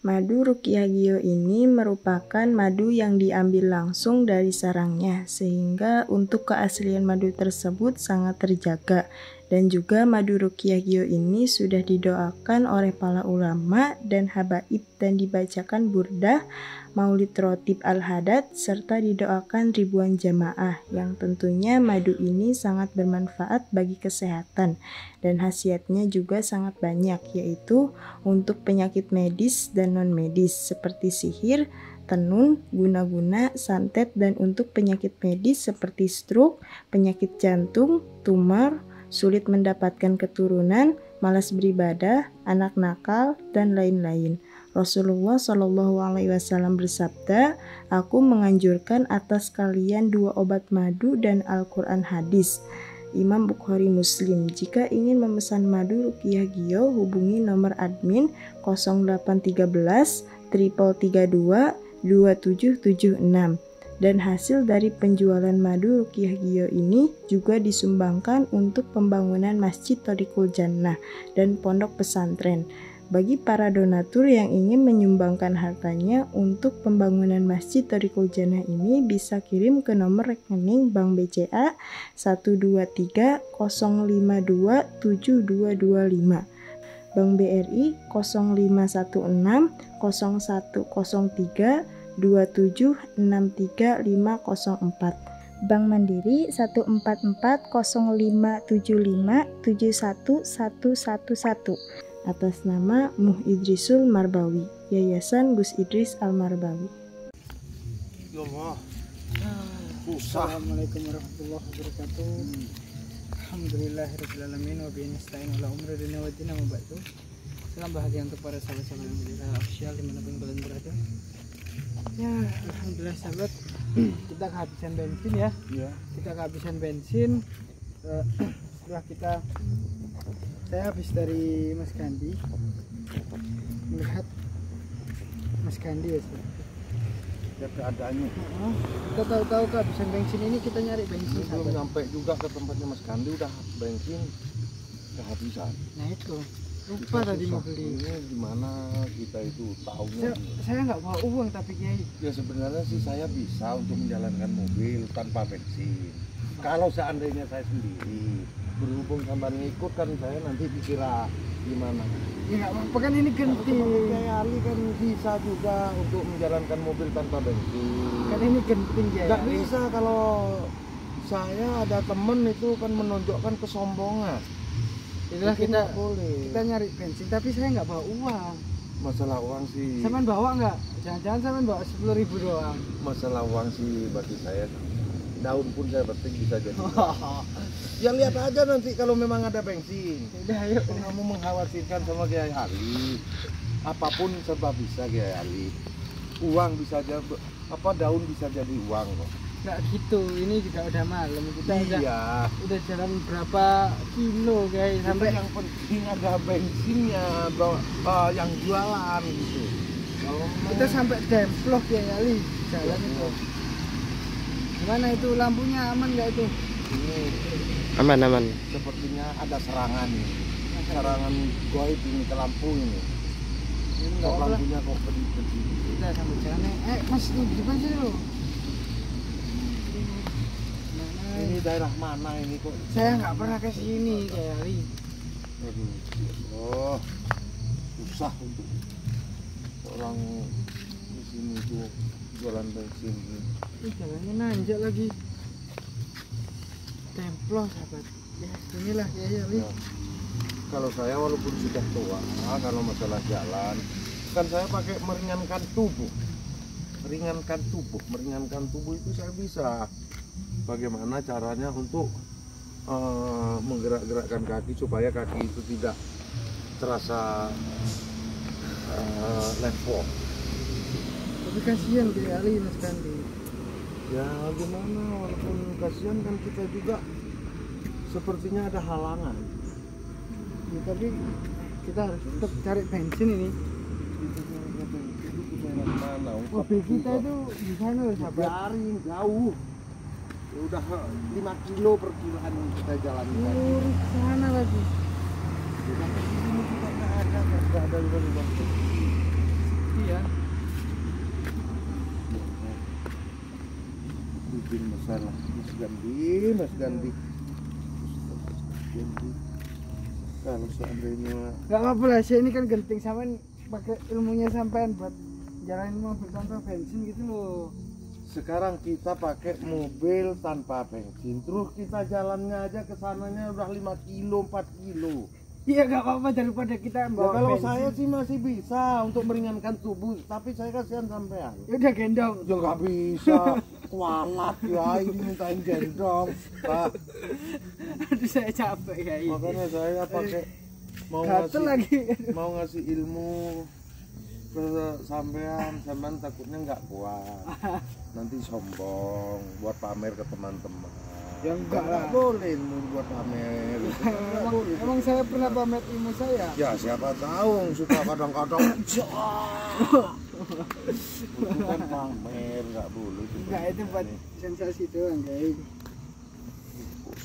Madu Rukiah Gio ini merupakan madu yang diambil langsung dari sarangnya, sehingga untuk keaslian madu tersebut sangat terjaga. Dan juga madu Rukiah Gio ini sudah didoakan oleh para ulama dan habaib dan dibacakan burdah, maulid rotib al-hadad, serta didoakan ribuan jamaah yang tentunya madu ini sangat bermanfaat bagi kesehatan dan khasiatnya juga sangat banyak yaitu untuk penyakit medis dan non medis seperti sihir, tenun, guna-guna, santet dan untuk penyakit medis seperti stroke, penyakit jantung, tumor, sulit mendapatkan keturunan, malas beribadah, anak nakal dan lain-lain. Rasulullah Shallallahu Alaihi Wasallam bersabda, "Aku menganjurkan atas kalian dua obat madu dan Al-Quran hadis." Imam Bukhari Muslim. Jika ingin memesan madu Rukiah Gio, hubungi nomor admin 0813 332 2776. Dan hasil dari penjualan madu Rukiah Gio ini juga disumbangkan untuk pembangunan Masjid Torikul Jannah dan pondok pesantren. Bagi para donatur yang ingin menyumbangkan hartanya untuk pembangunan Masjid Torikul Jannah ini bisa kirim ke nomor rekening Bank BCA 123 Bank BRI 0516 0103 2763504 Bank Mandiri 1440575711111 atas nama Muh Idrisul Marbawi, Yayasan Gus Idris Al Marbawi. Ya Allah. Assalamualaikum warahmatullahi wabarakatuh. Hmm. Alhamdulillahirrahmanirrahim wa bihi nasta'in ala umri dunia wa dina wa ba'du. Salam bahagia untuk para sahabat-sahabat yang berada official di mana pun kalian berada. Ya, alhamdulillah sahabat, kita kehabisan bensin ya. Ya. Kita kehabisan bensin. Uh, setelah kita saya habis dari Mas Kandi melihat Mas Kandi ya ya keadaannya. Oh, kita tahu-tahu kehabisan bensin ini kita nyari bensin belum sampai juga ke tempatnya Mas Kandi udah bensin kehabisan. Nah itu lupa tadi mau beli. gimana kita itu tahunya saya, nggak bawa uang tapi Kiai. Ya sebenarnya sih saya bisa untuk menjalankan mobil tanpa bensin. Kalau seandainya saya sendiri berhubung sama ngikut kan saya nanti dikira gimana? Ya nggak apa-apa. Kan ini genting. kayak Ali kan bisa juga untuk menjalankan mobil tanpa bensin. Kan ini genting ya nggak bisa kalau saya ada temen itu kan menunjukkan kesombongan itulah kita boleh. kita nyari bensin tapi saya nggak bawa uang. Masalah uang sih. Saman bawa nggak? Jangan-jangan saman bawa sepuluh ribu doang. Masalah uang sih bagi saya. Daun pun saya petik bisa jadi. Ya lihat aja nanti kalau memang ada bensin. Udah ayo. Kamu mengkhawatirkan sama Kiai Ali apa pun serba bisa Kiai Ali. Uang bisa aja apa daun bisa jadi uang kok nggak gitu ini juga udah malam kita iya. udah udah jalan berapa kilo guys sampai yang penting ada bensinnya uh, yang jualan gitu kalau kita sampai demplok ya Ali jalan itu Gimana itu lampunya aman nggak itu? Ini aman aman. Sepertinya ada serangan. Serangan goib ini ke lampu ini. Ini kok lampunya kok pedih-pedih. Kita sambil jalan. Eh, Mas di depan sini loh. Ini daerah mana ini kok? Saya nggak pernah ke sini. Aduh, oh, susah untuk orang di sini tuh jualan bensin. Ih, jalannya nanjak lagi. Templos sahabat. Ya, inilah ya ya, ya. Kalau saya walaupun sudah tua, kalau masalah jalan, kan saya pakai meringankan tubuh. Meringankan tubuh, meringankan tubuh itu saya bisa. Bagaimana caranya untuk uh, menggerak-gerakkan kaki supaya kaki itu tidak terasa uh, level tapi kasihan kayak Ali Mas Kandi. Ya gimana? Walaupun kasihan kan kita juga sepertinya ada halangan. Ya, tapi kita harus tetap cari bensin ini. Mana? Mobil kita itu di sana biarin jauh udah 5 kilo per kiloan kita jalan lurus sana lagi. Sampai sini kita nggak ada nggak ada lubang-lubang sepi iya. Bikin masalah Mas Gandhi Mas Gandhi. Kalau seandainya nggak apa-apa lah saya ini kan genting sampean pakai ilmunya sampean buat jalanin mobil tanpa bensin gitu loh sekarang kita pakai mobil tanpa bensin. Terus kita jalannya aja ke sananya udah 5 kilo 4 kilo. Iya nggak apa-apa daripada kita ya, bawa kalau bensin. saya sih masih bisa untuk meringankan tubuh tapi saya kasihan sampean. Ya udah gendong. Ya nggak bisa. Kualat ya ini mintain gendong Pak. aduh saya capek ya ini makanya saya pakai mau gatel ngasih lagi. mau ngasih ilmu ke sampean. Sampean takutnya nggak kuat nanti sombong buat pamer ke teman-teman. Ya enggak lah. boleh buat pamer. Emang, emang saya pernah pamer ilmu saya? Ya siapa tahu suka kadang-kadang itu kan pamer nggak boleh itu enggak itu buat sensasi doang guys.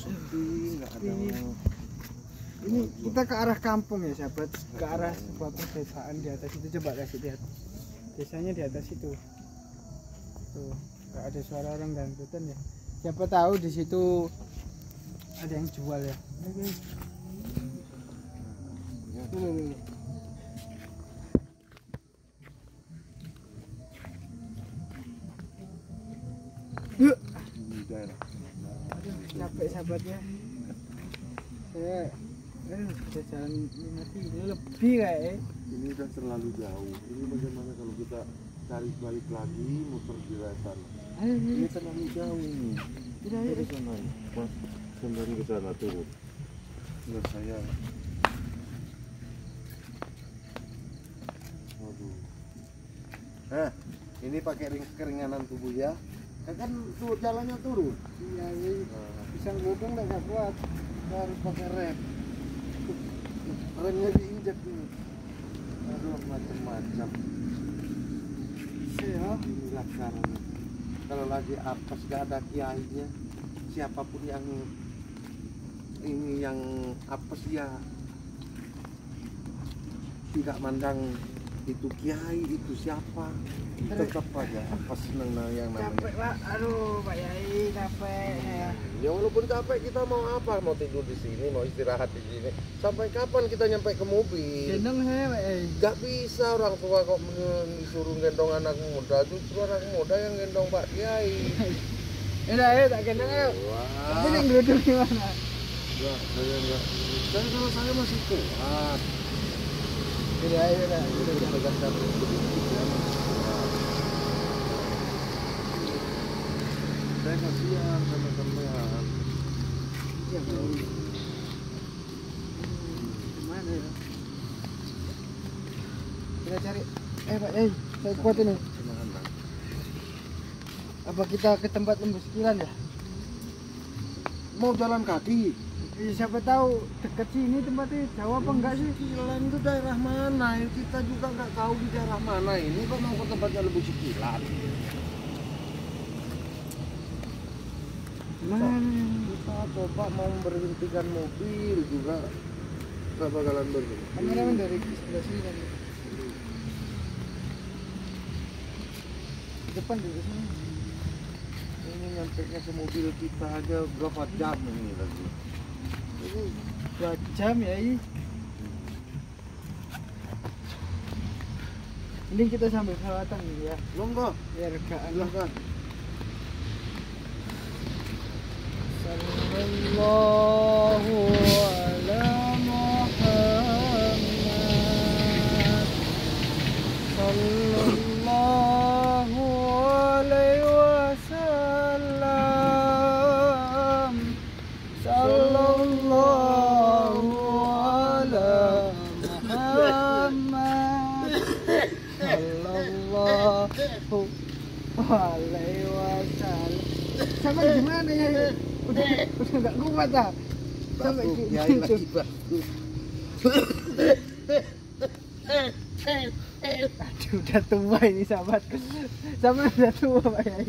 Sedih nggak ada ini kita ke arah kampung ya sahabat. Ke arah sebuah pedesaan di atas itu. Coba kasih lihat. Desanya di atas itu tuh nggak ada suara orang dan hutan ya. Siapa tahu di situ ada yang jual ya. Ini, capek sahabatnya. Saya aduh, udah jalan kilo lebih kayak. Eh. ini udah terlalu jauh. Ini bagaimana kalau kita cari balik lagi muter di sana ini terlalu jauh ini. Udah Ke ayo. sana mas kembali ke sana turun Enggak saya. Waduh eh ini pakai ring keringanan tubuh ya? Ya kan tuh jalannya turun. Iya iya. Nah, bisa ngeludung nggak? Kuat. Kita harus pakai rem. Remnya diinjak nih. Aduh macam-macam inilah caranya kalau lagi apes gak ada kiainya siapa pun yang ini yang apes ya? Tidak mandang itu kiai itu siapa? Tetap aja apes seneng nah yang capek namanya pak. Aduh pak yai capek ya. Ya walaupun capek kita mau apa? Mau tidur di sini mau istirahat di sini. Sampai kapan kita nyampe ke mobil? Gendong saya pak yai. Gak bisa orang tua kok disuruh gendong anak muda, justru anak muda yang gendong Pak Kiai. udah ayo tak gendong ayo. Tapi Wah, yang ngeludung gimana enggak, saya enggak. Dan kalau saya masih kuat, udah pegang kaki sedikit ya. Kuat. Saya kasihan sama sampean. pak yai gimana kita cari eh pak yai saya kuat ini apa kita ke tempat sekilan ya Mau jalan kaki? Ya, siapa tahu dekat sini tempatnya jauh apa enggak sih? Sikilan itu daerah mana? Kita juga nggak tahu di daerah mana. Ini. Kok mau ke tempatnya Lebu Sikilan? mana kita coba mau memberhentikan mobil juga. Nggak bakalan berhenti. Kameramen dari sebelah sini kan? Depan juga sini. Ini nyampe nya ke mobil kita aja berapa jam ini lagi ini dua jam ya ini Mending kita sambil selawatan ya. Monggo. Biar gak silahkan. Sallallahu udah gak kuat ah. Sampai batuk gitu. lagi batuk Aduh, udah tua ini sahabat. Sampai udah tua Pak Yai.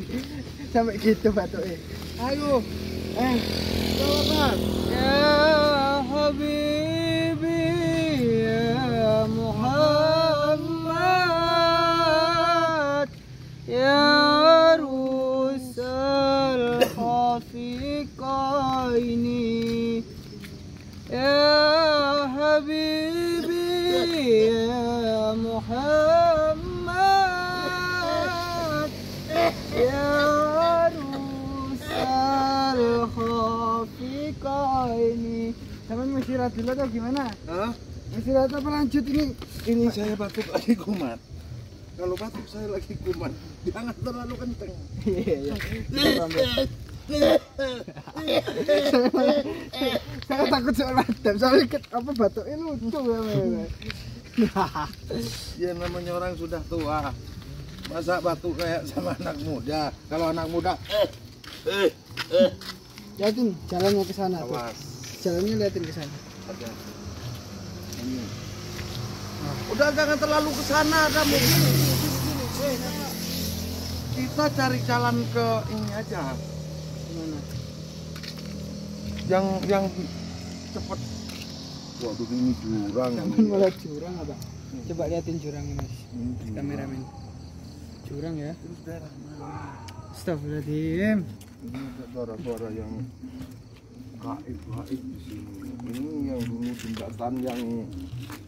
Sampai gitu batuknya. Ayo. Eh, silahkan Ya ini sama istirahat dulu atau gimana Hah? istirahat apa lanjut ini Ini saya batuk lagi kumat. Kalau batuk saya lagi kumat, jangan terlalu kenceng. iya iya saya takut soal madam soalnya ke- apa batuknya lucu ya. Ya namanya orang sudah tua. Masa batuk kayak sama anak muda. Kalau anak muda, eh, eh, eh. Liatin jalannya ke sana tuh. Awas. jalannya liatin ke sana Ada. Ini. Udah jangan terlalu ke sana kamu gini, gini, gini, gini. Eh, Kita cari jalan ke ini aja. gimana Yang yang cepet. Waduh ini jurang. Jangan malah jurang apa coba liatin jurangnya mas Ini kameramen jurang ya Terus daerah mana? Astagfirullahaladzim Ini ada suara-suara yang gaib-gaib di sini. Ini yang dulu jembatan yang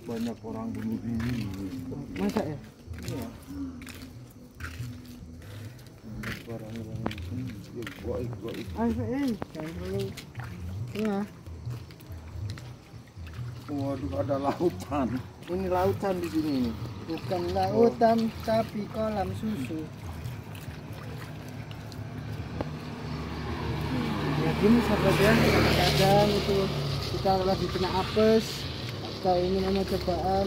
banyak orang bunuh diri. masa ya Iya. Barang yang ya, gaib-gaib. ayo jangan terlalu tengah Waduh ada lautan. Ini lautan di sini. nih. bukan lautan tapi kolam susu gini sahabat ya kadang itu kita lagi kena apes kita ingin ada cobaan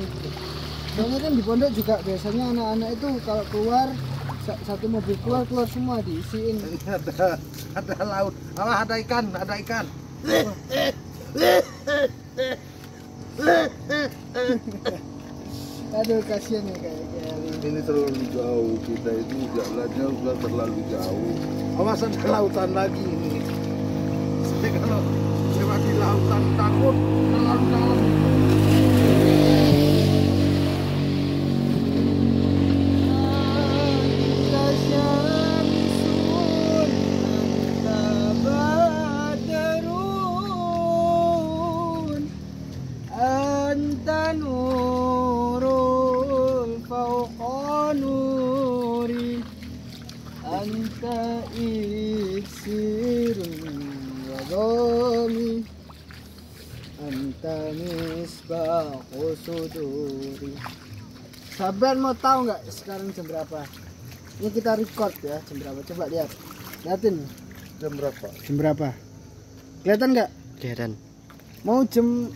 soalnya kan di pondok juga biasanya anak-anak itu kalau keluar sa- satu mobil keluar keluar semua diisiin Ini ada ada laut. Alah ada ikan, ada ikan. aduh kasihan ya kayak Gary Ini terlalu jauh kita itu jalannya sudah terlalu jauh. Awas ada lautan lagi ini. Kalau lewat di lautan takut Sabar mau tahu nggak sekarang jam berapa? Ini kita record ya jam berapa? Coba lihat. Lihatin Jam berapa? jam berapa? Kelihatan nggak? Kelihatan. Mau jam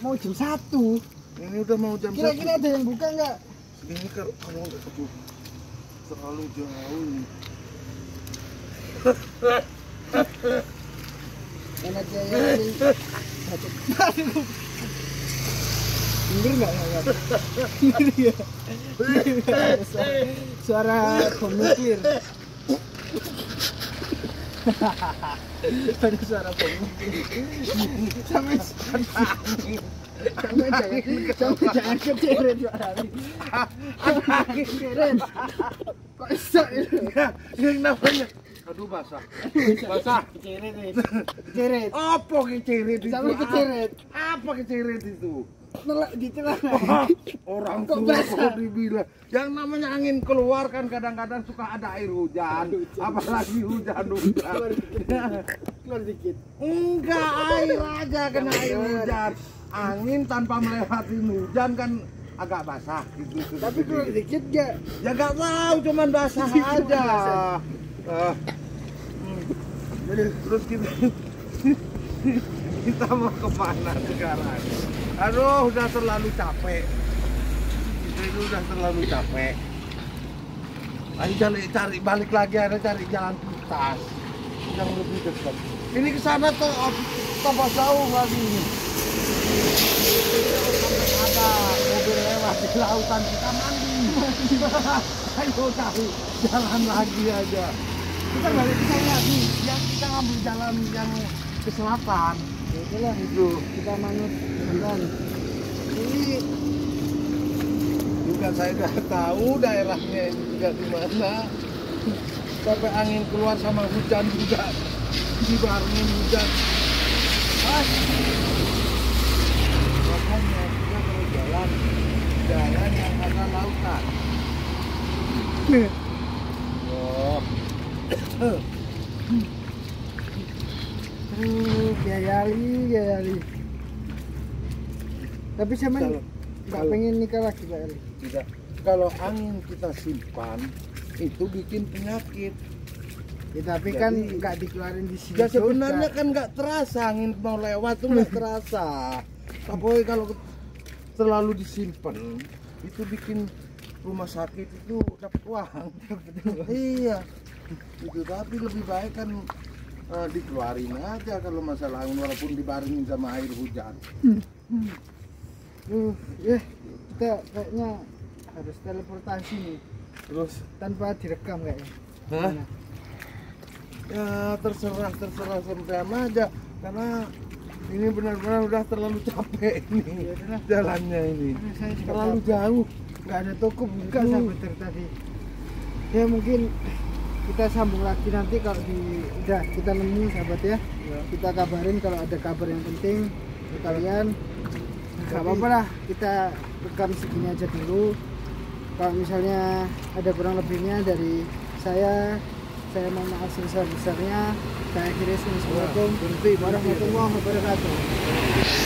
mau jam satu. Ini udah mau jam Kira-kira ada yang buka nggak? Ini kan kamu terlalu jauh ini. Enak ya ya. Dengar nggak ya? Ya? Suara, pemikir. Ada suara pemikir. Sampai sampai jangan sampai jangan keceret suara ini. Keceret. Kok bisa? Ya, ini namanya. Aduh basah. Basah. Keceret. Keceret. Apa itu? Sampai keceret. Apa kecirit itu? Nelak di celana. Orang Kok basah? dibilang yang namanya angin keluar kan kadang-kadang suka ada air hujan, apalagi hujan-hujan. Keluar dikit. Enggak air aja kena air hujan. Angin tanpa melewati hujan kan agak basah gitu. Tapi keluar dikit gak? ya gak tahu cuman basah aja. Hmm. Jadi terus kita kita mau ke mana sekarang? Aduh, udah terlalu capek. Ini udah terlalu capek. Ayo cari, cari balik lagi ada cari jalan pintas yang lebih dekat. Ini ke sana tuh tambah jauh lagi. Ada mobil lewat di lautan kita mandi. Ayo cari jalan lagi aja. Kita balik ke sana lagi. Yang kita ngambil jalan yang ke selatan. Itulah Itu. kita manut jalan. Ini juga saya nggak tahu daerahnya juga di mana. Sampai angin keluar sama hujan juga dibarengin hujan. Ah. Makanya kita kalau jalan jalan yang ada lautan. Oh. Aduh, ya ya. kali ya Ali tapi saya nggak pengen nikah lagi Pak Ali tidak. Kalau angin kita simpan itu bikin penyakit. Ya tapi kan Jadi- nggak dikeluarin di sini ya sebenarnya kan nggak terasa angin mau lewat tuh nggak terasa. Tapi kalau terlalu disimpan itu bikin rumah sakit itu dapat uang. Iya. Itu tapi lebih baik kan eh, dikeluarin aja kalau masalah angin walaupun dibaringin sama air hujan. Uh, ya kita kayaknya harus teleportasi nih. Terus? Tanpa direkam kayaknya. Hah? Ya terserah terserah sampean aja. Karena ini benar-benar udah terlalu capek ini Ya jalannya ini. Saya terlalu capek. jauh. Nggak ada toko buka Hmm. dari tadi. Ya mungkin kita sambung lagi nanti kalau di udah kita nemu sahabat ya. Kita kabarin kalau ada kabar yang penting ke kalian. Nggak apa-apa lah kita rekam segini aja dulu. Kalau misalnya ada kurang lebihnya dari saya saya mohon maaf sebesar besarnya saya akhiri. Assalamualaikum warahmatullahi wabarakatuh